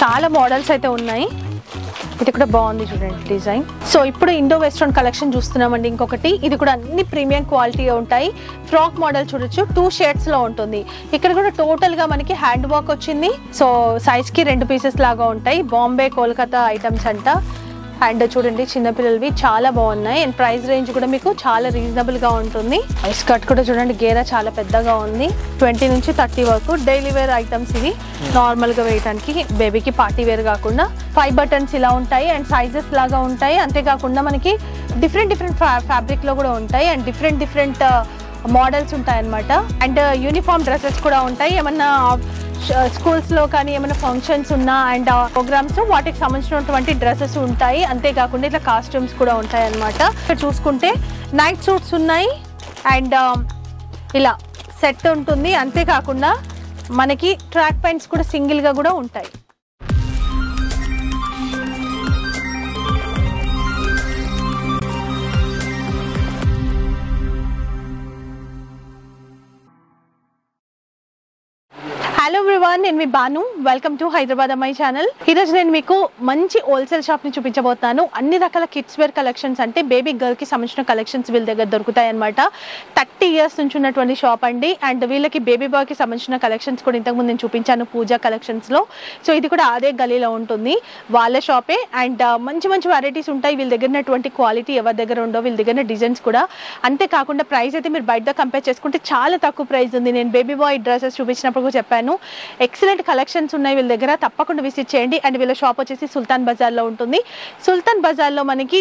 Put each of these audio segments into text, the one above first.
చాలా మోడల్స్ అయితే ఉన్నాయి. ఇది కూడా బాగుంది చూడండి డిజైన్. సో ఇప్పుడు ఇండో వెస్ట్రన్ కలెక్షన్ చూస్తున్నామండి ఇంకొకటి. ఇది కూడా అన్ని ప్రీమియం క్వాలిటీ ఉంటాయి. ఫ్రాక్ మోడల్ చూడొచ్చు. టూ షేడ్స్లో ఉంటుంది. ఇక్కడ కూడా టోటల్గా మనకి హ్యాండ్ వర్క్ వచ్చింది సో సైజ్కి రెండు పీసెస్ లాగా ఉంటాయి. బాంబే కోల్కతా ఐటమ్స్ అంట. అండ్ చూడండి చిన్నపిల్లలవి చాలా బాగున్నాయి. అండ్ ప్రైస్ రేంజ్ కూడా మీకు చాలా రీజనబుల్గా ఉంటుంది. స్కర్ట్ కూడా చూడండి గేరా చాలా పెద్దగా ఉంది. ట్వంటీ నుంచి థర్టీ వరకు డైలీ వేర్ ఐటమ్స్ ఇవి. నార్మల్గా వేయటానికి వేయడానికి బేబీకి పార్టీ వేర్ కాకుండా ఫైవ్ బటన్స్ ఇలా ఉంటాయి. అండ్ సైజెస్ లాగా ఉంటాయి. అంతేకాకుండా మనకి డిఫరెంట్ డిఫరెంట్ ఫ్యాబ్రిక్లో కూడా ఉంటాయి. అండ్ డిఫరెంట్ డిఫరెంట్ మోడల్స్ ఉంటాయి అనమాట అండ్ యూనిఫామ్ డ్రెస్సెస్ కూడా ఉంటాయి. ఏమన్నా స్కూల్స్లో uh, కానీ ఏమైనా ఫంక్షన్స్ ఉన్నా అండ్ ప్రోగ్రామ్స్ uh, వాటికి సంబంధించినటువంటి డ్రెస్సెస్ ఉంటాయి. అంతేకాకుండా ఇట్లా కాస్ట్యూమ్స్ కూడా ఉంటాయి అనమాట ఇక్కడ చూసుకుంటే నైట్ సూట్స్ ఉన్నాయి. అండ్ um, ఇలా సెట్ ఉంటుంది. అంతేకాకుండా మనకి ట్రాక్ ప్యాంట్స్ కూడా సింగిల్గా కూడా ఉంటాయి. హలో నేను మీ Banu. Welcome to Hyderabad Ammayi channel ఈరోజు నేను మీకు మంచి హోల్సేల్ షాప్ని చూపించబోతున్నాను. అన్ని రకాల కిడ్స్ వేర్ కలెక్షన్స్ అంటే బేబీ గర్ల్కి సంబంధించిన కలెక్షన్స్ వీళ్ళ దగ్గర దొరుకుతాయి అనమాట థర్టీ ఇయర్స్ నుంచి ఉన్నటువంటి షాప్ అండి. అండ్ వీళ్ళకి బేబీ బాయ్కి సంబంధించిన కలెక్షన్స్ కూడా ఇంతకుముందు నేను చూపించాను పూజా కలెక్షన్స్లో. సో ఇది కూడా అదే గలీలో ఉంటుంది. వాళ్ళ షాపే అండ్ uh, మంచి మంచి వెరైటీస్ ఉంటాయి. వీళ్ళ దగ్గర ఉన్నటువంటి క్వాలిటీ ఎవరి దగ్గర ఉండో వీళ్ళ దగ్గర డిజైన్స్ కూడా. అంతేకాకుండా ప్రైస్ అయితే మీరు బయట కంపేర్ చేసుకుంటే చాలా తక్కువ ప్రైస్ ఉంది. నేను బేబీ బాయ్ డ్రెస్సెస్ చూపించినప్పుడు కూడా చెప్పాను. ఎక్సలెంట్ కలెక్షన్స్ ఉన్నాయి వీళ్ళ దగ్గర. తప్పకుండా విజిట్ చేయండి. అండ్ వీళ్ళ షాప్ వచ్చేసి సుల్తాన్ బజార్లో ఉంటుంది. సుల్తాన్ బజార్లో మనకి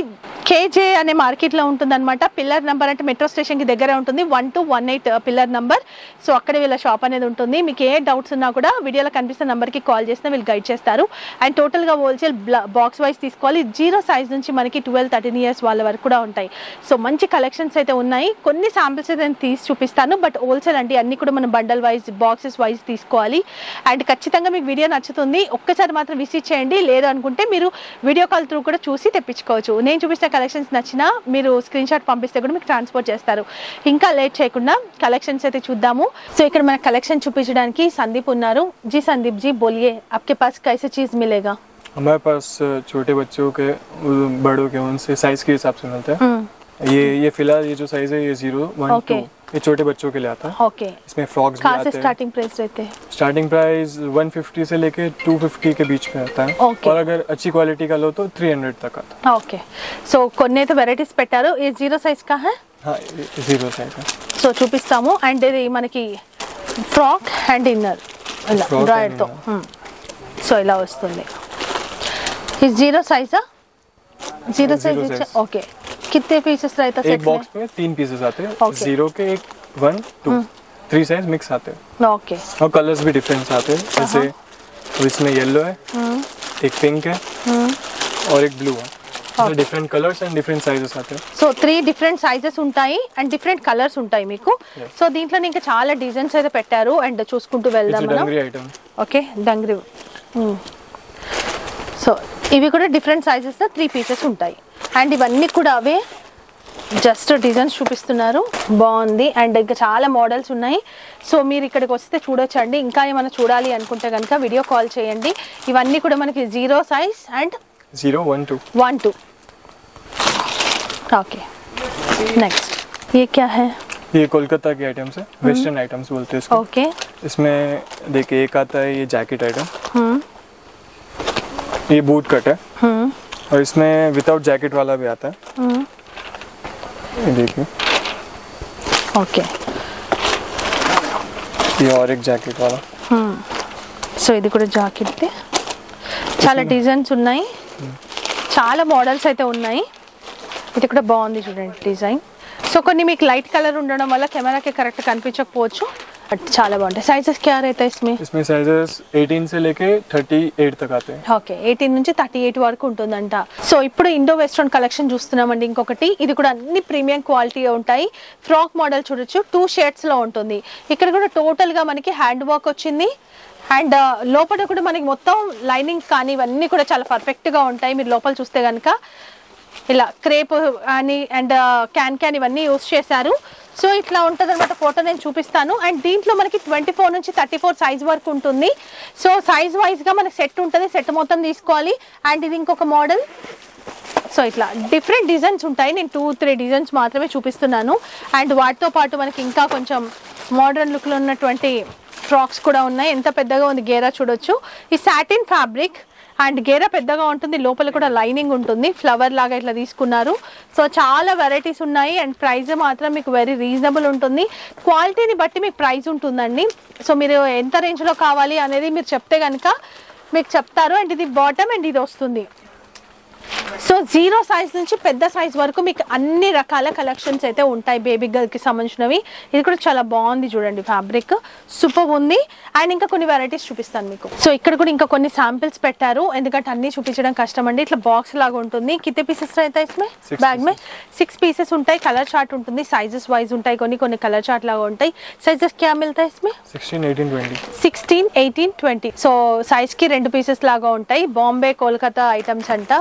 కేజే అనే మార్కెట్లో ఉంటుంది అనమాట పిల్లర్ నెంబర్ అంటే మెట్రో స్టేషన్కి దగ్గర ఉంటుంది. One two one eight pillar number so అక్కడ వీళ్ళ షాప్ అనేది ఉంటుంది. మీకు ఏ డౌట్స్ ఉన్నా కూడా వీడియోలో కనిపిస్తున్న నెంబర్కి కాల్ చేస్తే వీళ్ళు గైడ్ చేస్తారు. అండ్ టోటల్గా హోల్సేల్ బాక్స్ వైజ్ తీసుకోవాలి. జీరో సైజ్ నుంచి మనకి ట్వెల్వ్ థర్టీన్ ఇయర్స్ వాళ్ళ వరకు కూడా ఉంటాయి. సో మంచి కలెక్షన్స్ అయితే ఉన్నాయి. కొన్ని శాంపిల్స్ అయితే నేను తీసి చూపిస్తాను. బట్ హోల్సేల్ అంటే అన్ని కూడా మనం బండల్ వైజ్ బాక్సెస్ వైజ్ తీసుకోవాలి. అండ్ ఖచ్చితంగా మీకు వీడియో నచ్చుతుంది ఒక్కసారి మాత్రం విజిట్ చేయండి లేదు అనుకుంటే మీరు వీడియో కాల్ త్రూ కూడా చూసి తెప్పించుకోవచ్చు నేను చూపించిన కలెక్షన్స్ నచ్చినా మీరు స్క్రీన్ షాట్ పంపిస్తే కూడా మీకు ట్రాన్స్పోర్ట్ చేస్తారు ఇంకా లేట్ చేయకుండా కలెక్షన్స్ అయితే చూద్దాము సో ఇక్కడ మన కలెక్షన్ చూపించడానికి సందీప్ ఉన్నారు జీ సందీప్ జీ బోలియే आपके पास कैसे चीज मिलेगा हमारे पास छोटे बच्चों के बड़ों के उनसे साइज के हिसाब से मिलता है ये ये फिलहाल ये जो साइज है ये जीरो वन टू Okay. ये छोटे बच्चों के लिए आता है ओके इसमें फ्रॉक्स भी कहाँ से आते हैं स्टार्टिंग प्राइस रहते हैं स्टार्टिंग प्राइस 150 से लेके 250 के बीच में आता है Okay. और अगर अच्छी क्वालिटी का लो तो 300 तक आता है ఓకే సో కొన్ని అయితే వెరైటీస్ పెట్టారు ఈ జీరో సైజ్ కా హై हाँ ये जीरो साइज है సో చూపిస్తాము అండ్ ఇది మనకి ఫ్రాక్ అండ్ ఇన్నర్ ఇలా Frock and డ్రాయర్తో సో ఇలా వస్తుంది ఇది జీరో సైజా జీరో हाँ, సైజ్ zero size. ఓకే कितने पीसेस रहता एक सेट बॉक्स में तीन पीसेस आते हैं Okay. जीरो के एक one two three size mix आते हैं में ओके और कलर्स भी डिफरेंस आते हैं जैसे तो इसमें येलो है एक पिंक है और एक ब्लू है different colours and different sizes आते हैं సో త్రీ డిఫరెంట్ సైజెస్ ఉంటాయి అండ్ డిఫరెంట్ కలర్స్ ఉంటాయి మీకు Yes. సో దీంట్లో ఇంకా చాలా డిజైన్స్ అయితే పెట్టారు అండ్ చూసుకుంటూ వెళ్దాం इट्स మనం dungaree item okay dungaree so ఇవి కూడా డిఫరెంట్ సైజెస్ త్రీ పీసెస్ ఉంటాయి అండ్ ఇవన్నీ కూడా అవే జస్ట్ డిజైన్స్ చూపిస్తున్నారు బాగుంది అండ్ ఇంకా చాలా మోడల్స్ ఉన్నాయి సో మీరు ఇక్కడికి వస్తే చూడొచ్చండి ఇంకా ఏమైనా చూడాలి అనుకుంటే కనుక వీడియో కాల్ చేయండి ఇవన్నీ కూడా మనకి zero size and zero one two one two okay next ये क्या है ये कोलकाता की आइटम्स है वेस्टर्न आइटम्स बोलते हैं इसको ओके इसमें देखिए एक आता है ये जैकेट आइटम हम्म ये बूट कट है हम्म और इसमें विदाउट जैकेट वाला भी आता है हम्म ये देखिए ओके ये और एक जैकेट वाला సో ఇది కూడా జాకెట్ చాలా డిజైన్స్ ఉన్నాయి చాలా మోడల్స్ అయితే ఉన్నాయి ఇది కూడా బాగుంది చూడండి డిజైన్ సో కొన్ని మీకు లైట్ కలర్ ఉండడం వల్ల కెమెరాకి కరెక్ట్ కనిపించకపోవచ్చు బట్ చాలా బాగుంటాయి సైజెస్ క్యా రైతే ఇస్మే इसमें साइजेस 18 से लेके 38 तक आते हैं ఓకే ఎయిటీన్ నుంచి థర్టీ ఎయిట్ వరకు ఉంటుందంట సో ఇప్పుడు ఇండో వెస్ట్రన్ కలెక్షన్ చూస్తున్నామండి ఇంకొకటి ఇది కూడా అన్ని ప్రీమియం క్వాలిటీ ఉంటాయి ఫ్రాక్ మోడల్ చూడొచ్చు టూ షేడ్స్ లో ఉంటుంది ఇక్కడ కూడా టోటల్ గా మనకి హ్యాండ్ వర్క్ వచ్చింది అండ్ లోపల కూడా మనకి మొత్తం లైనింగ్ కానీ ఇవన్నీ కూడా చాలా పర్ఫెక్ట్ గా ఉంటాయి మీరు లోపల చూస్తే కనుక ఇలా క్రేప్ అని అండ్ క్యాన్ క్యాన్ ఇవన్నీ యూస్ చేశారు సో ఇట్లా ఉంటుంది అనమాట ఫోటో నేను చూపిస్తాను. అండ్ దీంట్లో మనకి ట్వంటీ ఫోర్ నుంచి థర్టీ ఫోర్ సైజ్ వరకు ఉంటుంది. సో సైజ్ వైజ్గా మనకి సెట్ ఉంటుంది. సెట్ మొత్తం తీసుకోవాలి. అండ్ ఇది ఇంకొక మోడల్ సో ఇట్లా డిఫరెంట్ డిజైన్స్ ఉంటాయి. నేను టూ త్రీ డిజైన్స్ మాత్రమే చూపిస్తున్నాను. అండ్ వాటితో పాటు మనకి ఇంకా కొంచెం మోడర్న్ లుక్లో ఉన్నటువంటి ఫ్రాక్స్ కూడా ఉన్నాయి. ఎంత పెద్దగా ఉంది గేరా చూడొచ్చు. ఈ సాటిన్ ఫ్యాబ్రిక్ అండ్ గేరా పెద్దగా ఉంటుంది లోపల కూడా లైనింగ్ ఉంటుంది ఫ్లవర్ లాగా ఇట్లా తీసుకున్నారు. సో చాలా వెరైటీస్ ఉన్నాయి అండ్ ప్రైస్ మాత్రం మీకు వెరీ రీజనబుల్ ఉంటుంది. క్వాలిటీని బట్టి మీకు ప్రైస్ ఉంటుందండి. సో మీరు ఎంత రేంజ్లో కావాలి అనేది మీరు చెప్తే కనుక మీకు చెప్తారు. అండ్ ఇది బాటమ్ అండ్ ఇది వస్తుంది. సో జీరో సైజ్ నుంచి పెద్ద సైజ్ వరకు మీకు అన్ని రకాల కలెక్షన్స్ అయితే ఉంటాయి బేబీ గర్ల్కి సంబంధించినవి. ఇది కూడా చాలా బాగుంది చూడండి ఫ్యాబ్రిక్ సూపర్ ఉంది. అండ్ ఇంకా కొన్ని వెరైటీస్ చూపిస్తాను మీకు. సో ఇక్కడ కూడా ఇంకా కొన్ని శాంపిల్స్ పెట్టారు. ఎందుకంటే అన్ని చూపించడం కష్టం అండి. ఇట్లా బాక్స్ లాగా ఉంటుంది. కితే పీసెస్ అయితే బ్యాగ్ మే? సిక్స్ పీసెస్ ఉంటాయి. కలర్ చార్ట్ ఉంటుంది. సైజెస్ వైజ్ ఉంటాయి. కొన్ని కొన్ని కలర్ చార్ట్ లాగా ఉంటాయి. సైజెస్ క్యా మిల్తాయి సిక్స్టీన్ ఎయిటీన్ ట్వంటీ సో సైజ్కి రెండు పీసెస్ లాగా ఉంటాయి. బాంబే కోల్కతా ఐటమ్స్ అంట.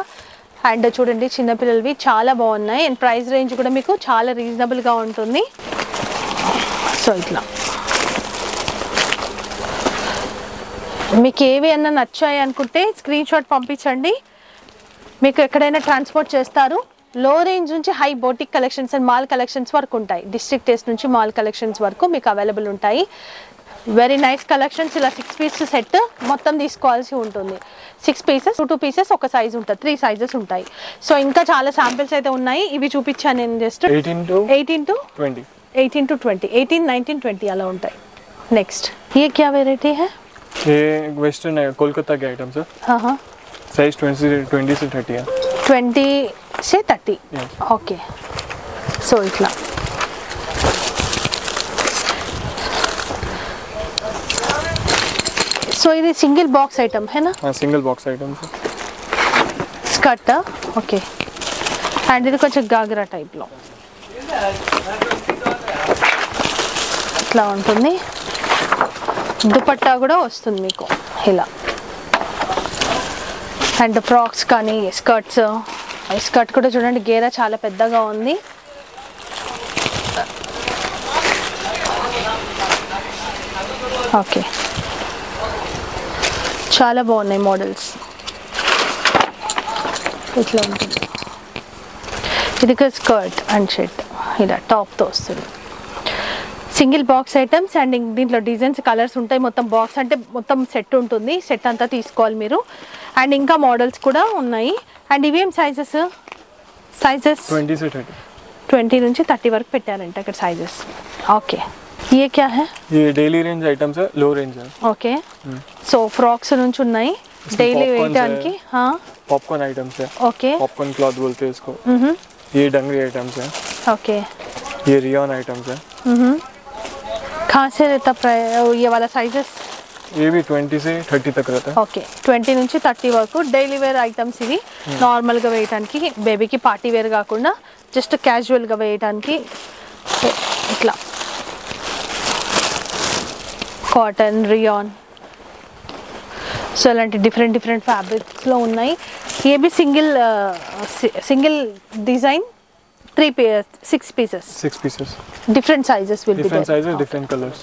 అండ్ చూడండి చిన్నపిల్లలవి చాలా బాగున్నాయి. అండ్ ప్రైస్ రేంజ్ కూడా మీకు చాలా రీజనబుల్గా ఉంటుంది. సో ఇట్లా. మీకు ఏవి అన్నా నచ్చాయి అనుకుంటే స్క్రీన్ షాట్ పంపించండి. మీకు ఎక్కడైనా ట్రాన్స్పోర్ట్ చేస్తారు లో రేంజ్ నుంచి high boutique collections and mall collections వరకు ఉంటాయి. డిస్ట్రిక్ట్ టేస్ట్ నుంచి మాల్ కలెక్షన్స్ వరకు మీకు అవైలబుల్ ఉంటాయి. వెరీ నైస్ కలెక్షన్స్ ఇలా సిక్స్ పీస్ సెట్ మొత్తం తీసుకోవాల్సి ఉంటుంది six pieces two two pieces ఒక సైజ్ ఉంటుంది త్రీ సైజెస్ ఉంటాయి సో ఇంకా చాలా శాంపిల్స్ అయితే ఉన్నాయి ఇవి చూపించాను నేను just eighteen to eighteen to twenty eighteen to twenty eighteen nineteen twenty అలా ఉంటాయి నెక్స్ట్ ये क्या वेराइटी है ये वेस्टर्न है कोलकाता के आइटम सर हाँ हाँ साइज ट्वेंटी ट्वेंटी से थर्टी है ట్వంటీ సే thirty Yes. Okay so so ఇది single box item హేనా single box item skirt okay and ఇది కొంచెం గాగ్రా టైప్లో ఇట్లా ఉంటుంది. దుపట్టా కూడా వస్తుంది మీకు ఇలా. అండ్ ఫ్రాక్స్ కానీ స్కర్ట్స్ స్కర్ట్ కూడా చూడండి గేరా చాలా పెద్దగా ఉంది. ఓకే చాలా బాగున్నాయి మోడల్స్. ఇట్లా ఉంటుంది. ఇది స్కర్ట్ అండ్ షర్ట్. ఇలా టాప్తో వస్తుంది. సింగిల్ బాక్స్ ఐటమ్స్ అండ్ దీంట్లో డిజైన్స్ కలర్స్ ఉంటాయి. మొత్తం బాక్స్ అంటే మొత్తం సెట్ ఉంటుంది. సెట్ అంతా తీసుకోవాలి మీరు. అండ్ ఇంకా మోడల్స్ కూడా ఉన్నాయి. అండ్ ఇవేం సైజెస్ సైజెస్ ట్వంటీ నుంచి థర్టీ. వరకు పెట్టారంట అక్కడ సైజెస్ ఓకే ఏ క్యా హే ये डेली रेंज आइटम्स है लो रेंज है ఓకే సో ఫ్రాక్స్ నుంచి ఉన్నాయి इसमें డైలీ popcorns వేయడానికి पॉपकॉर्न आइटम्स है ఓకే पॉपकॉर्न क्लॉथ बोलते हैं इसको ये डंगरी आइटम्स है ఓకే ये रियन आइटम्स है कहाँ से रहता प्राय- ये वाला साइजेस ये भी ट्वेंटी से थर्टी तक रहता है ఓకే ట్వంటీ నుంచి థర్టీ వరకు డైలీ వేర్ ఐటమ్స్ ఇవి నార్మల్గా వేయడానికి బేబీకి పార్టీ వేర్ కాకుండా జస్ట్ క్యాజువల్గా వేయడానికి ఇట్లా కాటన్ రియాన్ సో అలాంటి డిఫరెంట్ డిఫరెంట్ ఫ్యాబ్రిక్స్లో ఉన్నాయి. AB single single design three pieces six pieces six pieces different sizes will different sizes different colours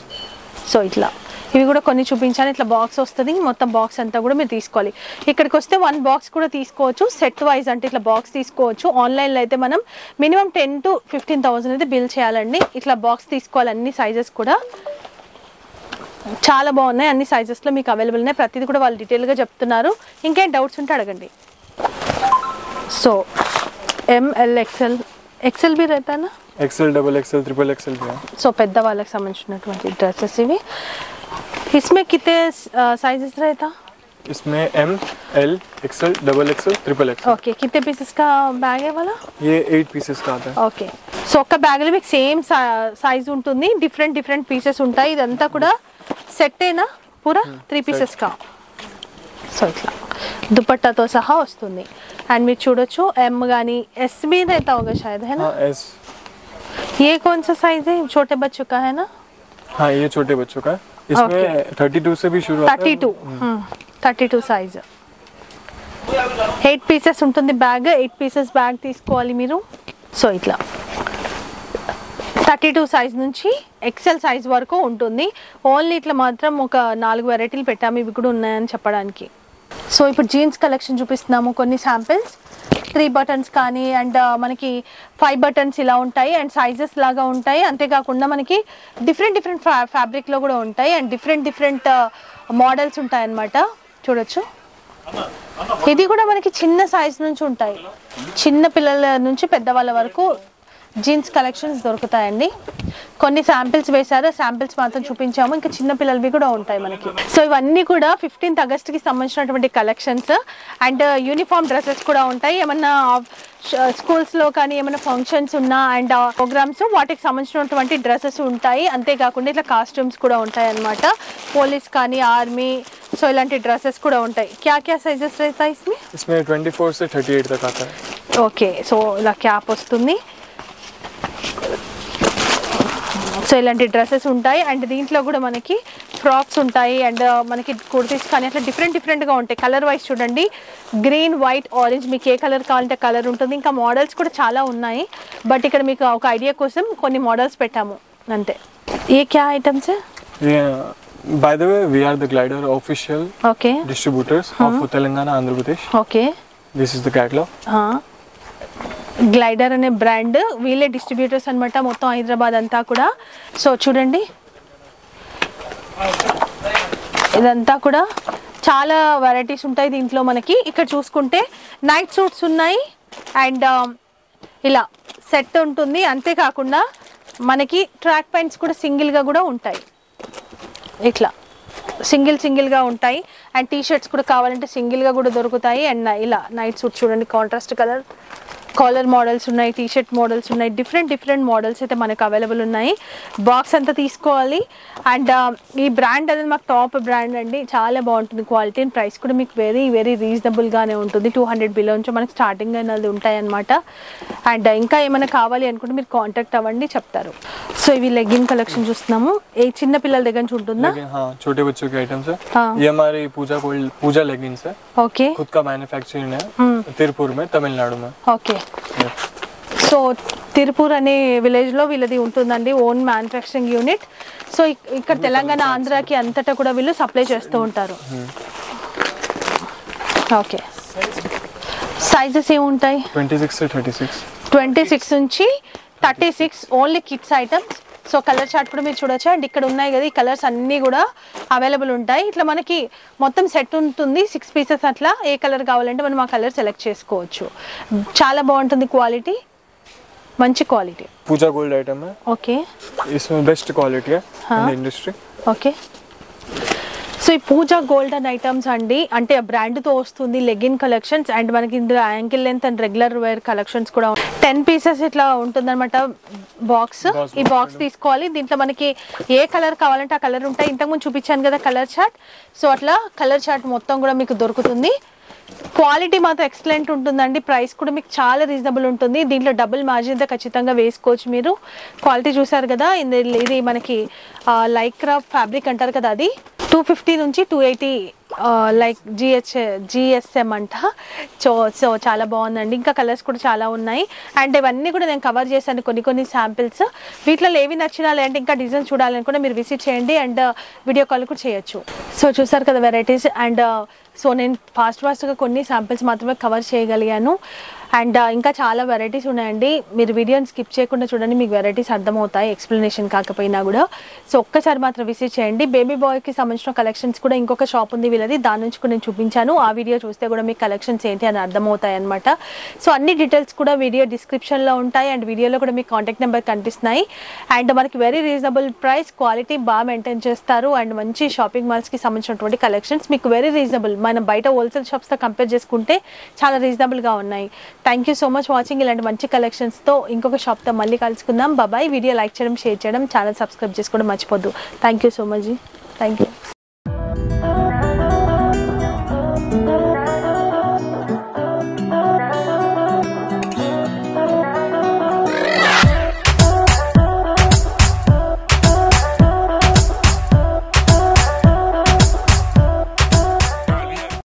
so ఇట్లా. ఇవి కూడా కొన్ని చూపించాను. ఇట్లా బాక్స్ వస్తుంది. మొత్తం బాక్స్ అంతా కూడా మీరు తీసుకోవాలి. ఇక్కడికి వస్తే వన్ బాక్స్ కూడా తీసుకోవచ్చు. సెట్ వైజ్ అంటే ఇట్లా బాక్స్ తీసుకోవచ్చు. ఆన్లైన్లో అయితే మనం minimum ten to fifteen thousand అయితే బిల్ చేయాలండి. ఇట్లా బాక్స్ తీసుకోవాలి. అన్ని సైజెస్ కూడా. చాలా బాగున్నాయి. అన్ని సైజెస్లో మీకు అవైలబుల్ ఉన్నాయి. ప్రతిదీ కూడా వాళ్ళు డీటెయిల్గా చెప్తున్నారు. ఇంకేం డౌట్స్ ఉంటే అడగండి. So M L XL XL B రైతానా XL double XL triple XL so పెద్ద వాళ్ళకి సంబంధించినటువంటి డ్రెస్సెస్ ఇవి. ఇస్మే కితే సైజెస్ రైతా इसमें M L XL double XL triple XL okay కితే pieces కా బ్యాగ్ వాళ్ళ ये एट पीसेस का आता है ఓకే సో ఒక్క బ్యాగ్లో మీకు సేమ్ సైజ్ ఉంటుంది డిఫరెంట్ డిఫరెంట్ పీసెస్ ఉంటాయి ఇదంతా కూడా సెట్ అయినా పూరా త్రీ పీసెస్ కా సో ఇట్లా దుపట్టాతో సహా వస్తుంది అండ్ మీరు చూడొచ్చు ఎమ్ కానీ ఎస్ भी रहता होगा शायद है ना हाँ एस ये कौन सा साइज है छोटे बच्चों का है ना हाँ ये छोटे बच्चों का है। इसमें थर्टी टू से भी शुरू होता థర్టీ है two Thirty two size eight pieces ఉంటుంది బ్యాగ్ ఎయిట్ పీసెస్ బ్యాగ్ తీసుకోవాలి మీరు. సో ఇట్లా. థర్టీ టూ సైజ్ నుంచి ఎక్సెల్ సైజ్ వరకు ఉంటుంది. ఓన్లీ ఇట్లా మాత్రం ఒక నాలుగు వెరైటీలు పెట్టాము. ఇవి కూడా ఉన్నాయని చెప్పడానికి. సో ఇప్పుడు జీన్స్ కలెక్షన్ చూపిస్తున్నాము. కొన్ని శాంపిల్స్ త్రీ బటన్స్ కానీ అండ్ uh, మనకి ఫైవ్ బటన్స్ ఇలా ఉంటాయి. అండ్ సైజెస్ లాగా ఉంటాయి. అంతేకాకుండా మనకి డిఫరెంట్ డిఫరెంట్ ఫ్యా ఫ్యాబ్రిక్లో కూడా ఉంటాయి. అండ్ డిఫరెంట్ డిఫరెంట్ మోడల్స్ ఉంటాయి అన్నమాట చూడొచ్చు. ఇది కూడా మనకి చిన్న సైజ్ నుంచి ఉంటాయి. చిన్న పిల్లల నుంచి పెద్దవాళ్ళ వరకు జీన్స్ కలెక్షన్స్ దొరుకుతాయండి కొన్ని శాంపిల్స్ వేశారు శాంపిల్స్ మాత్రం చూపించాము ఇంకా చిన్న పిల్లలవి కూడా ఉంటాయి మనకి సో ఇవన్నీ కూడా ఫిఫ్టీన్త్ ఆగస్ట్కి సంబంధించినటువంటి కలెక్షన్స్ అండ్ యూనిఫామ్ డ్రెస్సెస్ కూడా ఉంటాయి ఏమన్నా స్కూల్స్లో కానీ ఏమైనా ఫంక్షన్స్ ఉన్నా అండ్ ప్రోగ్రామ్స్ వాటికి సంబంధించినటువంటి డ్రెస్సెస్ ఉంటాయి అంతేకాకుండా ఇట్లా కాస్ట్యూమ్స్ కూడా ఉంటాయి అన్నమాట పోలీస్ కానీ ఆర్మీ సో ఇలాంటి డ్రెస్సెస్ కూడా ఉంటాయి క్యా క్యా సైజెస్ रहता है इसमें इसमें 24 से 38 तक आता है ఓకే సో ఇలా క్యాప్ వస్తుంది సో ఇలాంటి డ్రెస్సెస్ ఉంటాయి అండ్ దీంట్లో కూడా మనకి ఫ్రాక్స్ ఉంటాయి అండ్ మనకి కుర్తీస్ కానీ అట్లా డిఫరెంట్ డిఫరెంట్గా ఉంటాయి కలర్ వైజ్ చూడండి గ్రీన్ వైట్ ఆరెంజ్ మీకు ఏ కలర్ కావాలంటే కలర్ ఉంటుంది ఇంకా మోడల్స్ కూడా చాలా ఉన్నాయి బట్ ఇక్కడ మీకు ఒక ఐడియా కోసం కొన్ని మోడల్స్ పెట్టాము అంతే ఏ క్యా items By the way, we are the Glider official okay. distributors uh -huh. of Telangana, Andhra Pradesh. Okay. This is the catalog. Uh -huh. Glider అనే బ్రాండ్ వీళ్ళే డిస్ట్రిబ్యూటర్స్ అనమాట మొత్తం హైదరాబాద్ అంతా కూడా. సో చూడండి. ఇదంతా కూడా చాలా వెరైటీస్ ఉంటాయి దీంట్లో మనకి. ఇక్కడ చూసుకుంటే నైట్ సూట్స్ ఉన్నాయి అండ్ um, ఇలా సెట్ ఉంటుంది. అంతేకాకుండా మనకి ట్రాక్ ప్యాంట్స్ కూడా సింగిల్గా కూడా ఉంటాయి. ఇట్లా సింగిల్ సింగిల్గా ఉంటాయి. అండ్ టీ షర్ట్స్ కూడా కావాలంటే సింగిల్గా కూడా దొరుకుతాయి. అండ్ ఇలా నైట్ సూట్ చూడండి కాంట్రాస్ట్ కలర్ కాలర్ మోడల్స్ ఉన్నాయి టీ షర్ట్ మోడల్స్ ఉన్నాయి డిఫరెంట్ డిఫరెంట్ మోడల్స్ అయితే మనకు అవైలబుల్ ఉన్నాయి బాక్స్ అంతా తీసుకోవాలి అండ్ ఈ బ్రాండ్ అనేది మాకు టాప్ బ్రాండ్ అండి చాలా బాగుంటుంది క్వాలిటీ అండ్ ప్రైస్ కూడా మీకు వెరీ వెరీ రీజనబుల్గానే ఉంటుంది టూ హండ్రెడ్ బిలో నుంచి మనకి స్టార్టింగ్ అనేది ఉంటాయి అనమాట అండ్ ఇంకా ఏమైనా కావాలి అనుకుంటే మీరు కాంటాక్ట్ అవ్వండి చెప్తారు సో ఇవి లెగ్గిన్ కలెక్షన్ చూస్తున్నాము ఏ చిన్న పిల్లల దగ్గర నుంచి ఉంటుందా लेकिन हाँ छोटे बच्चों के आइटम्स है हाँ। ये हमारी पूजा गोल्ड पूजा लेगिंग्स है ఓకే खुद का मैन्युफैक्चरिंग है तिरपुर में तमिलनाडु में ఓకే సో తిరుపూర్ అనే విలేజ్లో వీళ్ళది ఉంటుందండి ఓన్ మ్యానుఫ్యాక్చరింగ్ యూనిట్ సో ఇక్- ఇక్కడ తెలంగాణ ఆంధ్రాకి అంతటా కూడా వీళ్ళు సప్లై చేస్తూ ఉంటారు. ఓకే సైజెస్ ఏముంటాయి? 26 से 36 ట్వంటీ సిక్స్ నుంచి thirty six only kids items so colour chart కూడా మీరు చూడొచ్చు. అండ్ ఇక్కడ ఉన్నాయి కదా ఈ కలర్స్ అన్నీ కూడా అవైలబుల్ ఉంటాయి. ఇట్లా మనకి మొత్తం సెట్ ఉంటుంది సిక్స్ పీసెస్ అట్లా. ఏ కలర్ కావాలంటే మనం ఆ కలర్ సెలెక్ట్ చేసుకోవచ్చు. చాలా బాగుంటుంది క్వాలిటీ. మంచి quality. Pooja gold item. Okay. Best quality industry. Okay. So ఈ పూజా గోల్డెన్ ఐటమ్స్ అండి. అంటే బ్రాండ్తో వస్తుంది లెగిన్ కలెక్షన్స్ అండ్ మనకి ఇందులో ankle length and regular wear collections కూడా టెన్ పీసెస్ ఇట్లా ఉంటుందన్నమాట బాక్స్ ఈ బాక్స్ తీసుకోవాలి. దీంట్లో మనకి ఏ కలర్ కావాలంటే ఆ కలర్ ఉంటాయి. ఇంతకుముందు చూపించాను కదా కలర్ చార్ట్ సో అట్లా కలర్ చార్ట్ మొత్తం కూడా మీకు దొరుకుతుంది. క్వాలిటీ మాత్రం ఎక్సలెంట్ ఉంటుందండి. ప్రైస్ కూడా మీకు చాలా రీజనబుల్ ఉంటుంది. దీంట్లో డబుల్ మార్జిన్తో ఖచ్చితంగా వేసుకోవచ్చు మీరు. క్వాలిటీ చూసారు కదా? ఇది ఇది మనకి లైక్రా ఫ్యాబ్రిక్ అంటారు కదా అది. టూ ఫిఫ్టీ నుంచి two eighty like GH GSM అంట. సో సో చాలా బాగుందండి. ఇంకా కలర్స్ కూడా చాలా ఉన్నాయి. అండ్ ఇవన్నీ కూడా నేను కవర్ చేశాను కొన్ని కొన్ని శాంపిల్స్ వీటిలో ఏవి నచ్చినా లేదంటే ఇంకా డిజైన్ చూడాలని కూడా మీరు విజిట్ చేయండి. అండ్ వీడియో కాల్ కూడా చేయొచ్చు. సో చూసారు కదా వెరైటీస్ అండ్ uh, సో నేను ఫాస్ట్ ఫాస్ట్గా కొన్ని శాంపిల్స్ మాత్రమే కవర్ చేయగలిగాను. అండ్ uh, ఇంకా చాలా వెరైటీస్ ఉన్నాయండి. మీరు వీడియోని స్కిప్ చేయకుండా చూడండి. మీకు వెరైటీస్ అర్థమవుతాయి. ఎక్స్ప్లెనేషన్ కాకపోయినా కూడా. సో ఒక్కసారి మాత్రం విజిట్ చేయండి. బేబీ బాయ్కి సంబంధించిన కలెక్షన్స్ కూడా ఇంకొక షాప్ ఉంది. వెళ్ళేది దాని నుంచి కూడా నేను చూపించాను. ఆ వీడియో చూస్తే కూడా మీకు కలెక్షన్స్ ఏంటి అని అర్థమవుతాయి అనమాట సో అన్ని డీటెయిల్స్ కూడా వీడియో డిస్క్రిప్షన్లో ఉంటాయి అండ్ వీడియోలో కూడా మీకు కాంటాక్ట్ నెంబర్ కనిపిస్తున్నాయి. అండ్ మనకి వెరీ రీజనబుల్ ప్రైస్ క్వాలిటీ బాగా మెయింటైన్ చేస్తారు. అండ్ మంచి షాపింగ్ మాల్స్కి సంబంధించినటువంటి కలెక్షన్స్ మీకు వెరీ రీజనబుల్ మనం బయట హోల్సేల్ షాప్స్తో కంపేర్ చేసుకుంటే చాలా రీజనబుల్గా ఉన్నాయి. Thank you so much watching ఇలాంటి మంచి కలెక్షన్స్తో ఇంకొక షాప్తో మళ్ళీ కలుసుకుందాం. బాబాయ్ వీడియో లైక్ చేయడం షేర్ చేయడం ఛానల్ సబ్స్క్రైబ్ చేసుకోవడం మర్చిపోద్దు. Thank you so much thank you